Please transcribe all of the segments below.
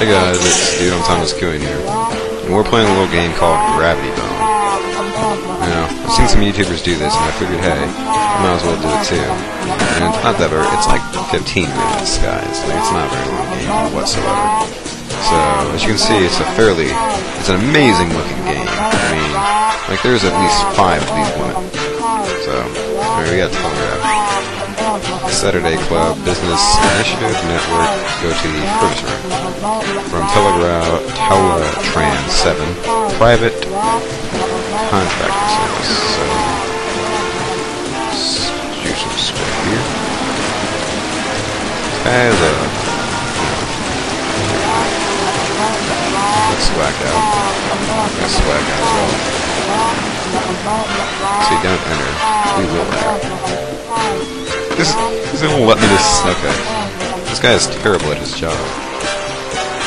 Hey guys, it's Dude on Thomas Killion here. And we're playing a little game called Gravity Bone. Now, I've seen some YouTubers do this, and I figured, hey, I might as well do it too. And it's not that very, it's like 15 minutes, guys. Like, it's not a very long game whatsoever. So, as you can see, it's a fairly, it's an amazing looking game. I mean, like, there's at least five of these women. So, we got Telegraph. Saturday Club, Business Initiative Network, go to the first room. From Telegraph, Teletrans 7, Private Contractor Service. So, do some stuff here. Guy a, swag out. Let's swag out as well. See, don't enter. We will enter. This, this won't let me just... Okay. This guy is terrible at his job.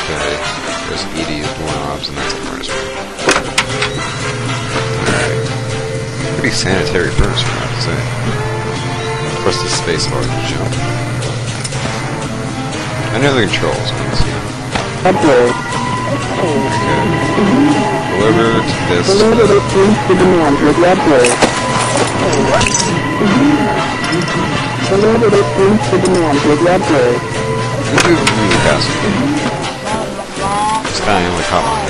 Okay. There's Edie's doorknobs, and that's a furnace room. Alright. Pretty sanitary furnace room, I have to say. Press the space bar to jump. I know the controls, let me see. Deliver this... Deliver the streams to demand with upload. Deliver the streams to demand with upload. This is really fast. This guy only caught one.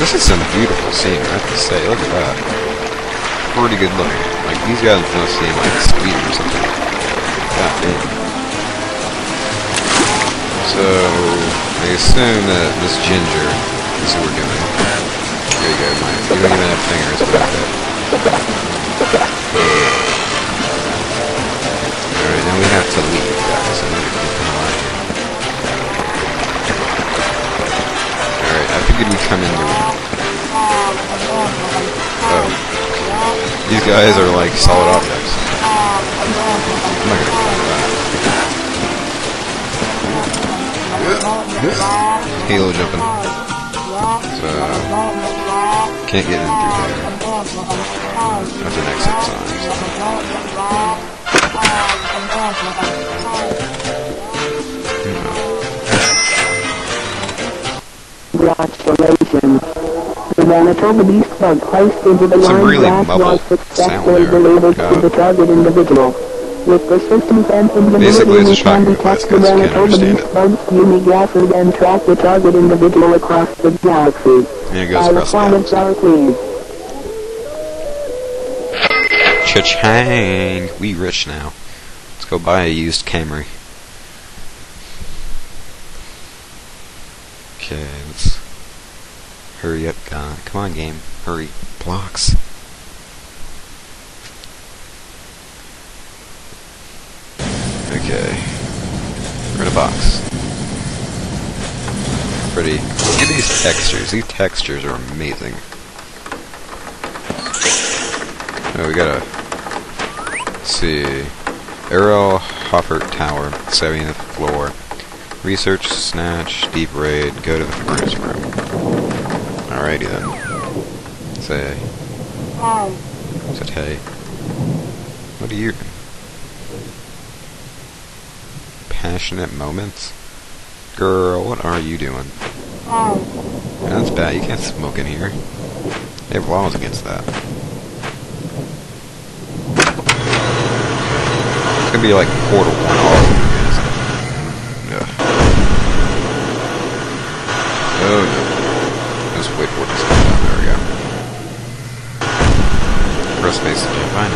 This is some beautiful scene, I have to say. Look at that. Pretty good looking. Like, these guys must seem like Sweden or something. God damn. So, I assume that this ginger is who we're doing. There you go, Mike. You don't even have fingers, but okay. Alright, now we have to leave, guys. I need to out of here. Alright, I figured we'd come in the... Oh. These guys are like solid objects. Halo jumping. So, can't get in through there. That's an exit sign. Congratulations. The Manitoba Beast Bug placed into the Some line really mumbled was sound successfully there. delivered to the target individual. With the system's Basically, invincibility, it's a we can detect the guys. You can't Manitoba understand it. Bug's puny gases and track the target individual across the galaxy. And it goes Our across the are clear. Cha-chang! We rich now. Let's go buy a used Camry. Okay, let's hurry up, guy. Come on, game. Hurry. Blocks. Okay. We're in a box. Pretty. Look at these textures. These textures are amazing. Oh, we gotta see. Errol Hoffert Tower, 70th floor. Research, snatch, deep raid, go to the furnace room. Alrighty then. Say, Hey. Um. said hey. What are you? Passionate moments? Girl, what are you doing? Yeah, that's bad. You can't smoke in here. They have laws against that. It's gonna be like Portal 1 all over again. Ugh. Oh no. Just wait for it to slow down. There we go. Press space to jump.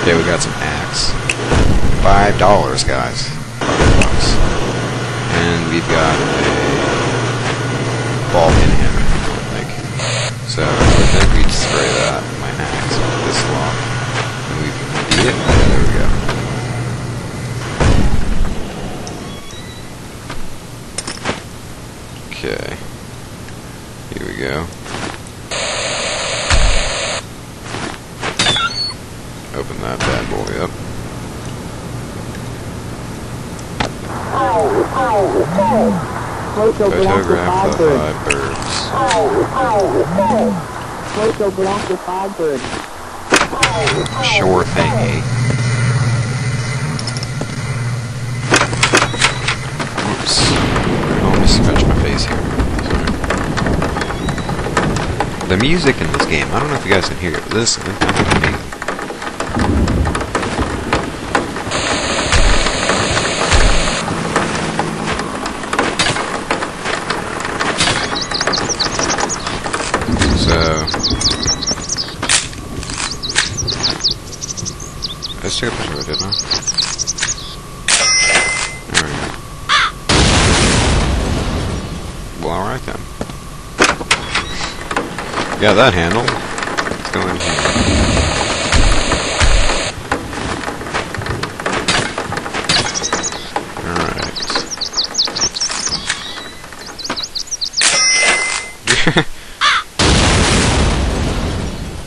Okay, we got some axe. Five dollars, guys. We've got a ball pin hammer, I think. So I think we'd spray that with my axe this long. And we beat it. There we go. Okay. Here we go. Open that bad boy up. Photograph the five birds. Photograph the five birds. Short thingy. Oops. Almost scratched my face here. The music in this game, I don't know if you guys can hear it, but this Of it, didn't I? There we go. Well, alright then. Yeah, that handle. Let's go in here. Alright.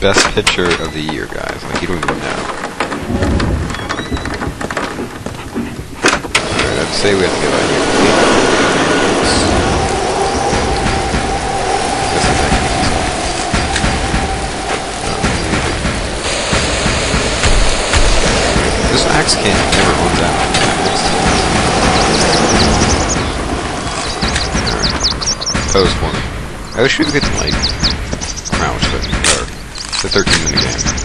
Best picture of the year, guys. Like, you don't even know. Alright, I'd say we have to get out of here. This one. Axe can't run down. Alright. Pose for me. I wish we could, get the, like, crouch, but, or, a 13 minute game.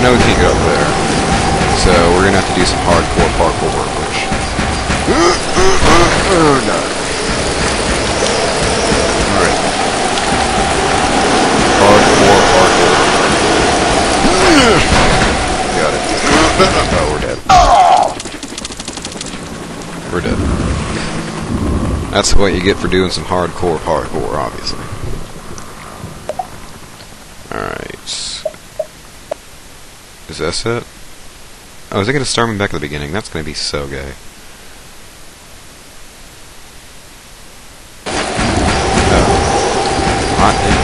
I know we can't get up there. So we're gonna have to do some hardcore parkour, work, which... No. Alright. Hardcore parkour. Got it. Oh, we're dead. We're dead. That's what you get for doing some hardcore parkour, obviously. Alright. This it? Oh, is it going to start me back at the beginning? That's going to be so gay. Oh. Hot damn.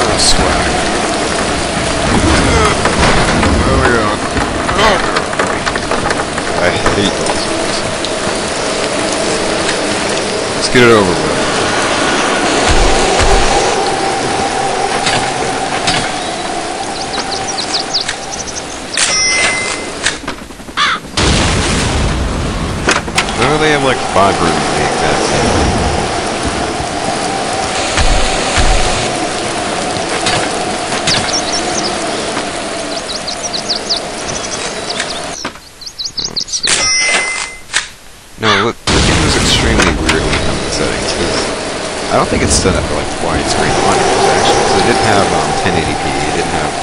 Oh, swag. Oh my god. Oh god. I hate those ones. Let's get it over with. They have like five rooms in the exact same. Let's see. No, look, the game is extremely weird when it comes to settings, because I don't think it's set up for like widescreen monitors actually, so it didn't have um, 1080p, it didn't have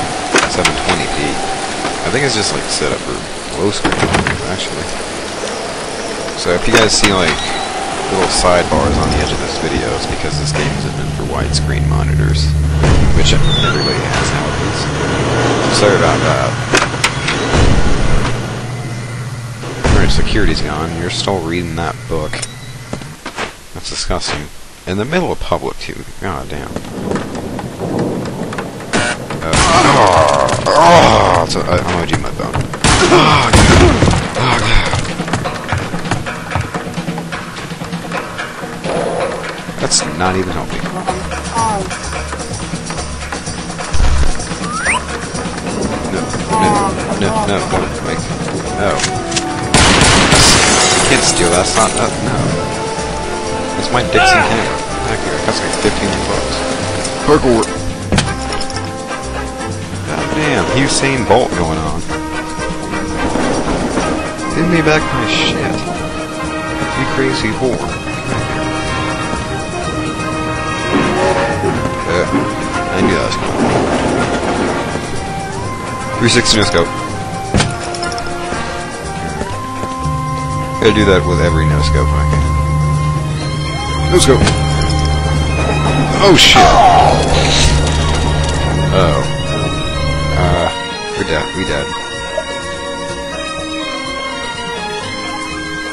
720p. I think it's just like set up for low screen monitors actually. So if you guys see like little sidebars on the edge of this video, it's because this game isn't meant for widescreen monitors, which everybody has nowadays. Sorry about that. Alright, security's gone. You're still reading that book. That's disgusting. In the middle of public, too. God damn. Uh, oh, oh, gonna do my bone. Oh, God. Oh, God. That's not even helping. No, no, no, no, don't, wait. No. Can't steal that, that's not, that, no. That's my Dixon ah! camera. Back here, that's like 15 bucks. Parkour! God damn, Usain Bolt going on. Give me back my shit. You crazy whore. Yeah, uh, I knew that was coming. 360 no scope. Gotta do that with every no scope I can. No go. Oh shit. Oh. Uh, we're dead. We dead.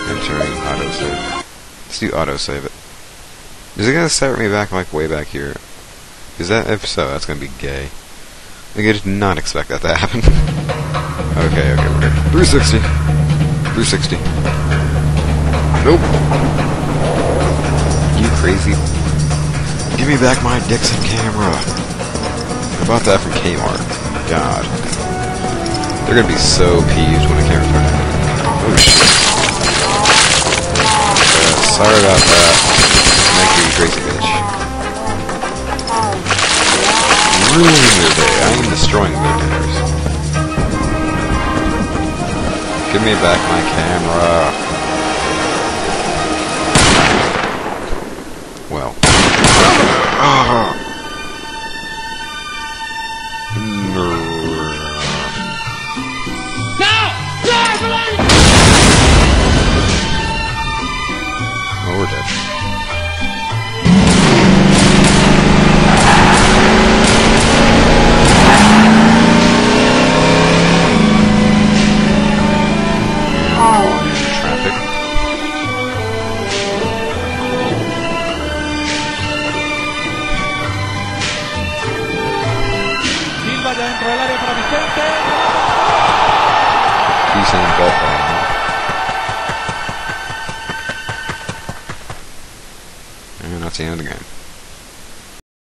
Entering autosave. Let's do autosave it. Is it gonna set me back like way back here? Is that if so, that's gonna be gay. Like, I did not expect that to happen. Okay, okay, okay. 360. 360. Nope. Crazy. Give me back my Dixon camera. I bought that from Kmart. God. They're gonna be so peeved when the camera turns on. Oh shit. Uh, sorry about that. Thank you, crazy bitch. Ruining their day. I am destroying their dinners. Give me back my camera. Ah.